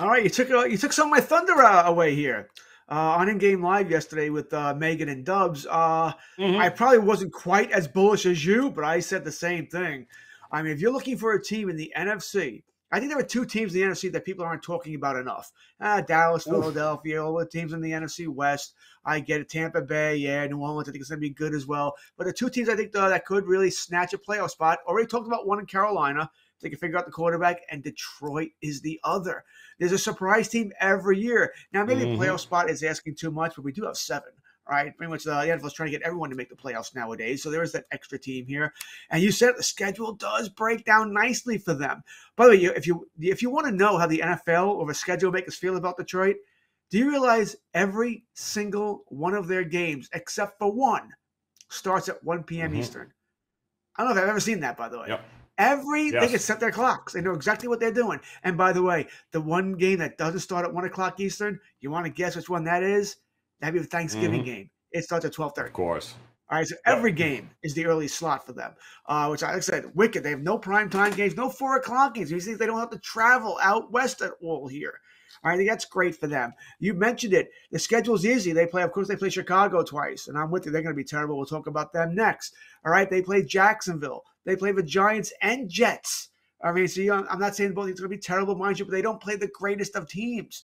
All right, you took you took some of my thunder away here. Uh, on in game live yesterday with uh, Megan and Dubs. Uh, mm-hmm. I probably wasn't quite as bullish as you, but I said the same thing. I mean, if you're looking for a team in the NFC, I think there are two teams in the NFC that people aren't talking about enough. Ah, Dallas, Oof. Philadelphia, all the teams in the NFC West. I get it. Tampa Bay, yeah, New Orleans. I think it's going to be good as well. But the two teams I think uh, that could really snatch a playoff spot. Already talked about one in Carolina. They can figure out the quarterback, and Detroit is the other. There's a surprise team every year. Now, maybe mm-hmm. a playoff spot is asking too much, but we do have seven right? Pretty much uh, the NFL is trying to get everyone to make the playoffs nowadays. So there is that extra team here. And you said the schedule does break down nicely for them. By the way, if you if you want to know how the NFL or the schedule make us feel about Detroit, do you realize every single one of their games, except for one, starts at 1 p.m. Mm-hmm. Eastern? I don't know if I've ever seen that, by the way. Yep. Every yes. they can set their clocks. They know exactly what they're doing. And by the way, the one game that doesn't start at one o'clock Eastern, you want to guess which one that is? That'd be the Thanksgiving mm-hmm. game. It starts at twelve thirty. Of course. All right, so every game is the early slot for them, uh, which like I said, wicked. They have no prime time games, no four o'clock games. You think they don't have to travel out west at all here. All right, I think that's great for them. You mentioned it. The schedule's easy. They play, of course, they play Chicago twice, and I'm with you. They're going to be terrible. We'll talk about them next. All right, they play Jacksonville. They play the Giants and Jets. I mean, so I'm not saying both teams are going to be terrible, mind you, but they don't play the greatest of teams.